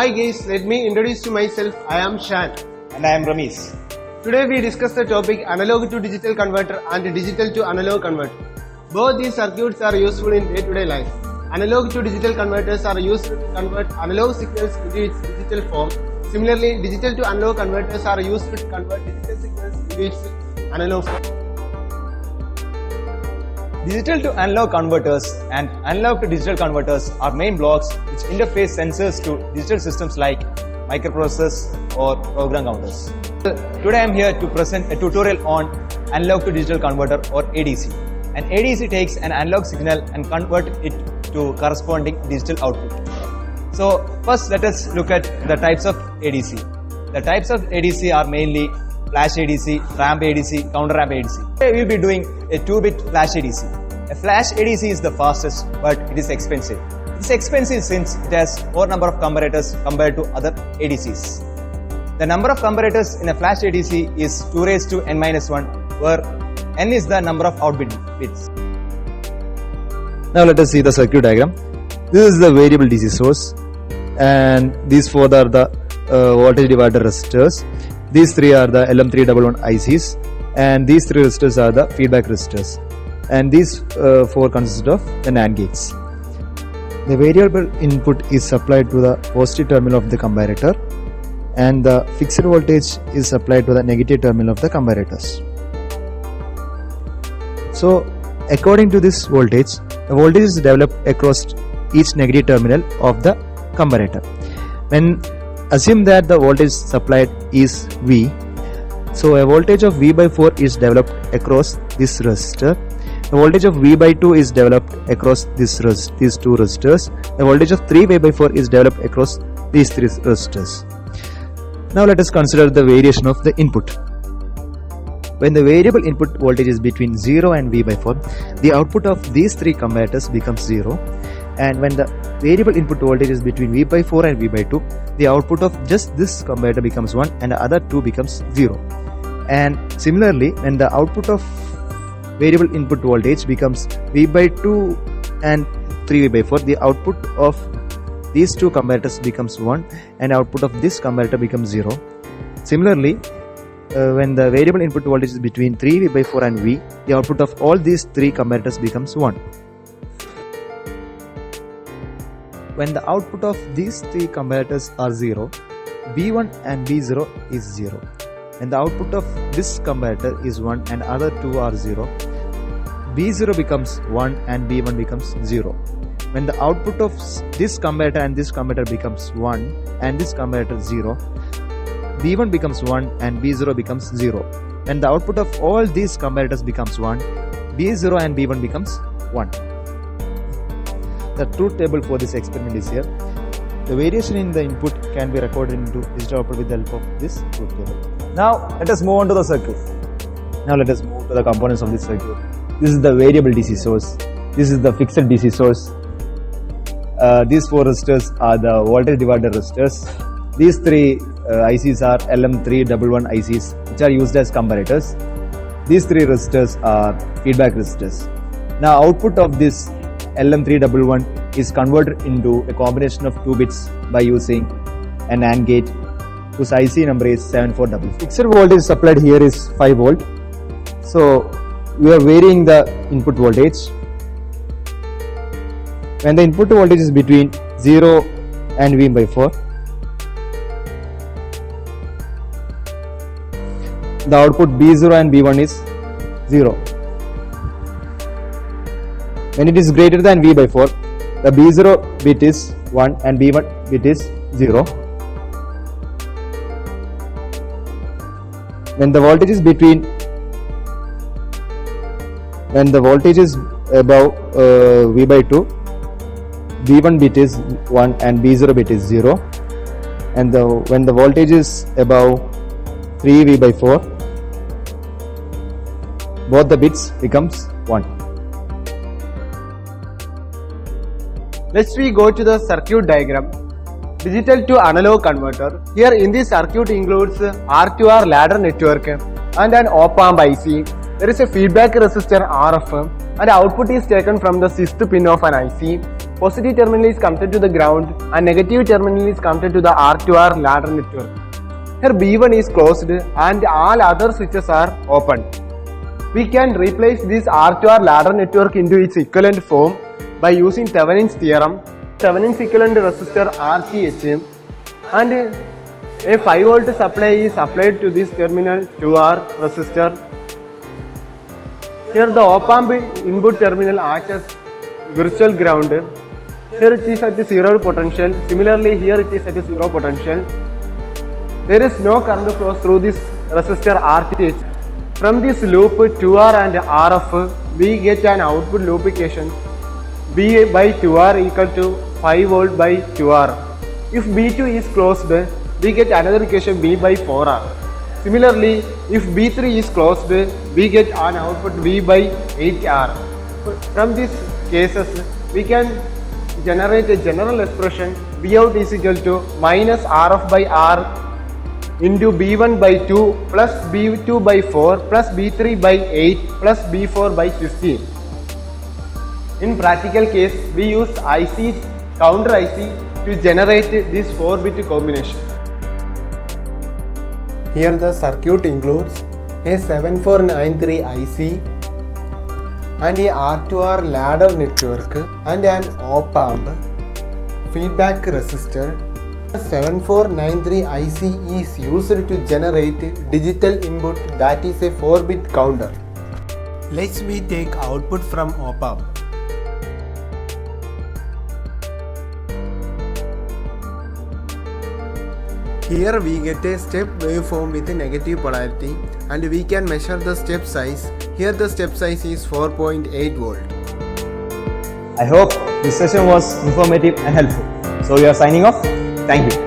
Hi guys, let me introduce to myself. I am Shan. And I am Ramesh. Today we discuss the topic analog to digital converter and digital to analog converter. Both these circuits are useful in day-to-day life. Analog to digital converters are used to convert analog signals into its digital form. Similarly, digital to analog converters are used to convert digital signals into its analog form. Digital to analog converters and analog to digital converters are main blocks which interface sensors to digital systems like microprocessors or program counters. Today I am here to present a tutorial on analog to digital converter or ADC. An ADC takes an analog signal and convert it to corresponding digital output. So first let us look at the types of ADC. The types of ADC are mainly flash ADC, ramp ADC, counter ramp ADC. Today we will be doing a 2-bit flash ADC. A flash ADC is the fastest but it is expensive. It's expensive since it has more number of comparators compared to other ADCs. The number of comparators in a flash ADC is 2 raised to n minus 1 where n is the number of output bits. Now let us see the circuit diagram. This is the variable DC source and these four are the uh, voltage divider resistors. These three are the LM311 ICs and these three resistors are the feedback resistors and these uh, four consist of the NAND gates. The variable input is supplied to the positive terminal of the comparator and the fixed voltage is supplied to the negative terminal of the comparators. So according to this voltage, the voltage is developed across each negative terminal of the comparator. When assume that the voltage supplied is V, so a voltage of V by 4 is developed across this resistor. A voltage of V by 2 is developed across this these two resistors. A voltage of 3 V by 4 is developed across these three resistors. Now let us consider the variation of the input. When the variable input voltage is between 0 and V by 4, the output of these three comparators becomes 0 and when the variable input voltage is between V by 4 and V by 2, the output of just this comparator becomes 1 and the other two becomes 0. And similarly, when the output of variable input voltage becomes V by 2 and 3V by 4, the output of these two comparators becomes 1 and output of this comparator becomes 0. Similarly, uh, when the variable input voltage is between 3V by 4 and V, the output of all these three comparators becomes 1. When the output of these three comparators are 0, B1 and B0 is 0. When the output of this comparator is 1 and other two are 0, B0 becomes 1 and B1 becomes 0. When the output of this comparator and this comparator becomes 1 and this comparator 0, B1 becomes 1 and B0 becomes 0. When the output of all these comparators becomes 1, B0 and B1 becomes 1. The truth table for this experiment is here. The variation in the input can be recorded into digital output with the help of this truth table. Now let us move on to the circuit. Now let us move to the components of this circuit. This is the variable DC source. This is the fixed DC source. Uh, these four resistors are the voltage divider resistors. These three uh, ICs are LM311 ICs which are used as comparators. These three resistors are feedback resistors. Now output of this LM311 is converted into a combination of 2 bits by using an AND gate whose IC number is 74W. Fixed voltage supplied here is 5 volt. So we are varying the input voltage. When the input voltage is between 0 and V by 4, the output B0 and B1 is 0. When it is greater than V by 4, the B0 bit is 1 and B1 bit is 0. When the voltage is between when the voltage is above uh, V by 2, V1 bit is 1 and B0 bit is 0 and the, when the voltage is above 3V by 4 both the bits becomes 1. Let's we go to the circuit diagram. Digital to analog converter. Here in this circuit includes R2R ladder network and an op-amp IC. There is a feedback resistor RF and output is taken from the sixth pin of an IC. positive terminal is connected to the ground and negative terminal is connected to the R2R ladder network. Here B1 is closed and all other switches are open. We can replace this R2R ladder network into its equivalent form by using Thevenin's theorem, Thevenin's equivalent resistor RTH and a 5 volt supply is applied to this terminal 2R resistor. Here the op amp input terminal acts as virtual ground. Here it is at the zero potential. Similarly here it is at a zero potential. There is no current flows through this resistor RTH. From this loop 2R and RF we get an output loop equation B by 2R equal to 5 volt by 2R. If B2 is closed we get another equation B by 4R. Similarly if B3 is closed we get an output V by 8R. From these cases we can generate a general expression V out is equal to minus RF by R into B1 by 2 plus B2 by 4 plus B3 by 8 plus B4 by 15. In practical case, we use IC, counter IC to generate this 4 bit combination. Here the circuit includes a 7493 IC and a R2R ladder network and an op amp, feedback resistor The 7493 IC is used to generate digital input that is a 4 bit counter. Let's we take output from op amp. Here we get a step waveform with a negative polarity and we can measure the step size. Here the step size is 4.8 volt. I hope this session was informative and helpful. So we are signing off. Thank you.